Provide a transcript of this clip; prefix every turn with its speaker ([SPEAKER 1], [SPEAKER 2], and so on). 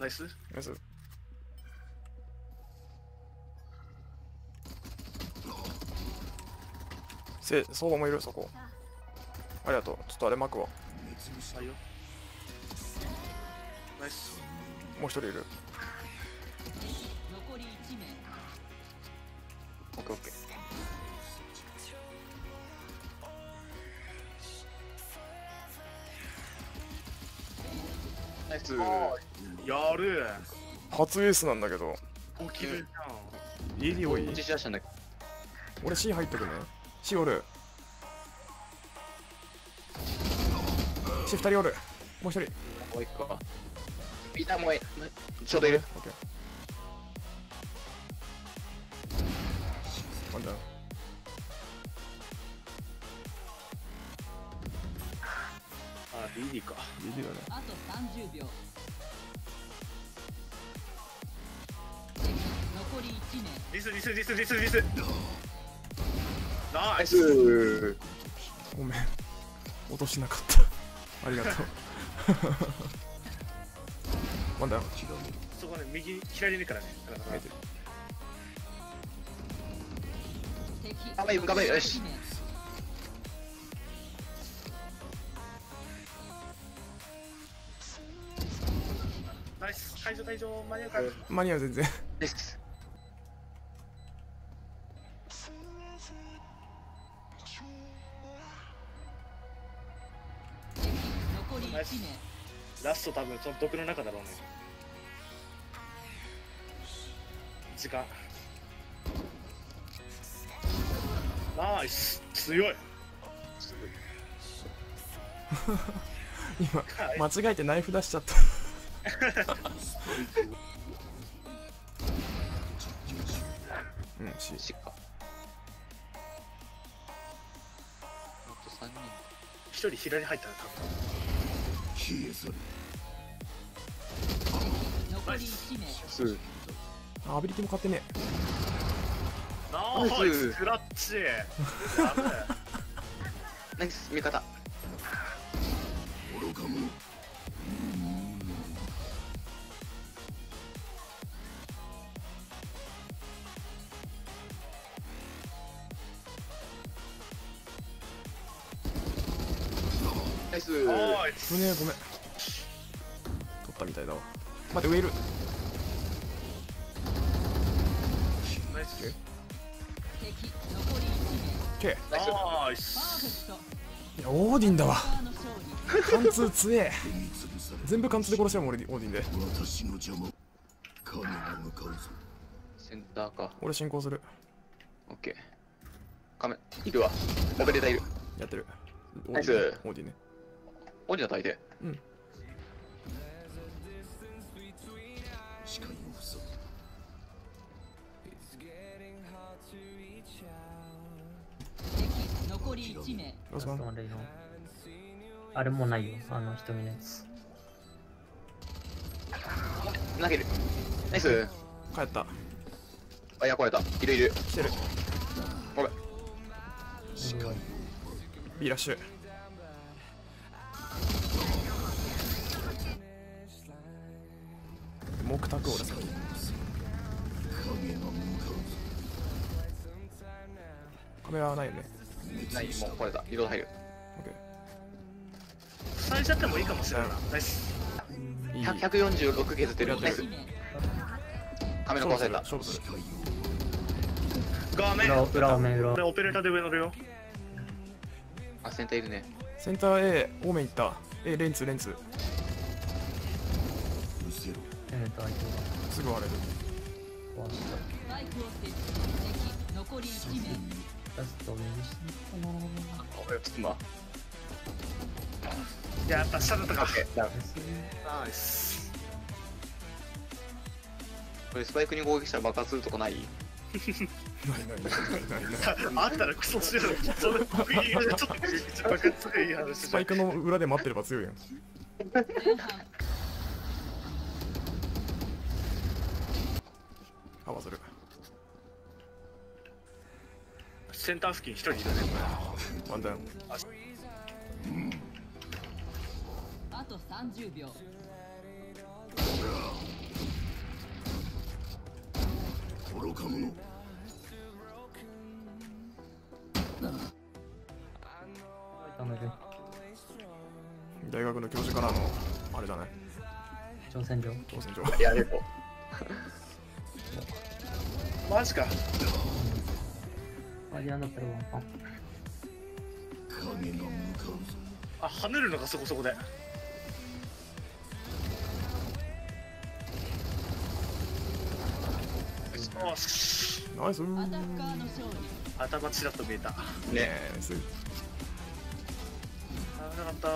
[SPEAKER 1] ナイス
[SPEAKER 2] ナイスせ相場もいるそこ。あ。りがとう。ちょっとあれ巻くわ。
[SPEAKER 1] ナイス
[SPEAKER 2] もう一人いる。
[SPEAKER 3] 残り1名。
[SPEAKER 4] オッケーオッケーナイス
[SPEAKER 1] やる。
[SPEAKER 2] 初エースなんだけど。
[SPEAKER 1] 起きるじ
[SPEAKER 2] エリオイ
[SPEAKER 4] 自信出したんだけ？ど
[SPEAKER 2] 俺 C 入ってくね。C おる C 二人おる。もう一人。
[SPEAKER 4] もう一個。いたもういちょうどいる。
[SPEAKER 2] オッケーワンダウン
[SPEAKER 1] ゃんあ DD か
[SPEAKER 2] DD だね。
[SPEAKER 3] あと30秒。敵残り1名
[SPEAKER 1] リスリスリスリスリス。ナ
[SPEAKER 4] ナイ
[SPEAKER 1] イス。
[SPEAKER 4] ス
[SPEAKER 2] ごめん。落としなかった。ありがとう。ワンダウン
[SPEAKER 1] そこね右左にからね。だから
[SPEAKER 2] 見えてる。
[SPEAKER 3] 敵
[SPEAKER 4] 頑張れ頑張れよし
[SPEAKER 3] 1名
[SPEAKER 1] ナイス会場会場間に合うか？
[SPEAKER 2] 間に合う全然。
[SPEAKER 4] ナイス
[SPEAKER 3] 敵残り1名
[SPEAKER 1] ラスト多分その毒の中だろうね。時間。ナイス強い。
[SPEAKER 2] 今間違えてナイフ出しちゃったうん。C
[SPEAKER 4] しっかあと3人
[SPEAKER 1] 一人左入ったら多
[SPEAKER 3] 残り1名
[SPEAKER 2] あアビリティも買ってね
[SPEAKER 1] ナイスクラッチ
[SPEAKER 4] ナイス味方ナイス。
[SPEAKER 1] ナイス
[SPEAKER 2] 危ねえごめ。ん取ったみたいだわ。待って上いる。
[SPEAKER 1] ナイス。
[SPEAKER 3] 敵残り1名。
[SPEAKER 1] ナイス。
[SPEAKER 2] いやオーディンだわ。貫通強え。全部貫通で殺しちゃうもん俺オーディンで。
[SPEAKER 5] 私の邪魔金が向かうぞ。
[SPEAKER 4] センターか。
[SPEAKER 2] 俺進行する。
[SPEAKER 4] オッケーカメいるわ。オペレーターいる
[SPEAKER 2] やってる。オー
[SPEAKER 4] ナイス。
[SPEAKER 2] ディンオーディンね
[SPEAKER 4] オニの大抵
[SPEAKER 5] 視界を塞ぐ
[SPEAKER 3] 敵残り1名
[SPEAKER 2] ロスマン
[SPEAKER 6] あれもないよ。あの瞳のやつ。
[SPEAKER 4] 投げる。ナイス。
[SPEAKER 2] 帰った。
[SPEAKER 4] あいや壊れた。いるいる。
[SPEAKER 2] 来てる。
[SPEAKER 4] ごめん
[SPEAKER 2] B ラッシュ木卓俺それカメラはないよね。
[SPEAKER 4] ないもう壊れた移動入る。
[SPEAKER 2] オッケ
[SPEAKER 1] 最初やってもいいかもしれな。いなナイス。
[SPEAKER 2] ーい。い
[SPEAKER 4] 100 146削ってるナイス
[SPEAKER 3] 1名
[SPEAKER 4] カメラ
[SPEAKER 2] 勝
[SPEAKER 4] 壊された。
[SPEAKER 2] 勝負する
[SPEAKER 1] 画面
[SPEAKER 6] 裏裏面裏
[SPEAKER 1] 俺オペレーターで上乗るよ
[SPEAKER 4] あセンターいるね。
[SPEAKER 2] センター A 多め行った。A レンツレンツ
[SPEAKER 5] ろ
[SPEAKER 6] えっと相手
[SPEAKER 2] すぐ割れる
[SPEAKER 6] が壊した
[SPEAKER 3] スパイクを設置敵残り1名
[SPEAKER 6] ラスト右下かな
[SPEAKER 4] おい。ちょっとま
[SPEAKER 1] やった下だったか
[SPEAKER 4] オッケーじゃあ
[SPEAKER 1] ナイス
[SPEAKER 4] これスパイクに攻撃したら爆発するとこない？
[SPEAKER 2] ないないないないない
[SPEAKER 1] あったらクソ強いそれフィールでちょっと爆発するいい話
[SPEAKER 2] スパイクの裏で待ってれば強いやん
[SPEAKER 3] 前半
[SPEAKER 2] 合わせる。
[SPEAKER 1] センター付近一人いるね。
[SPEAKER 2] ワンダウン
[SPEAKER 3] あと30秒。
[SPEAKER 5] 愚か者。
[SPEAKER 2] 大学の教授からのあれじゃない
[SPEAKER 6] 挑戦状。
[SPEAKER 2] 挑戦状。
[SPEAKER 4] やれと。マジか。
[SPEAKER 6] ガーディアンだったらワンパン。
[SPEAKER 1] あ跳ねるのかそこそこで。
[SPEAKER 2] ナイス。
[SPEAKER 3] アタッカーの勝利。
[SPEAKER 1] 頭ちらっと見えた。
[SPEAKER 4] ね
[SPEAKER 2] ねえす
[SPEAKER 1] 危なかった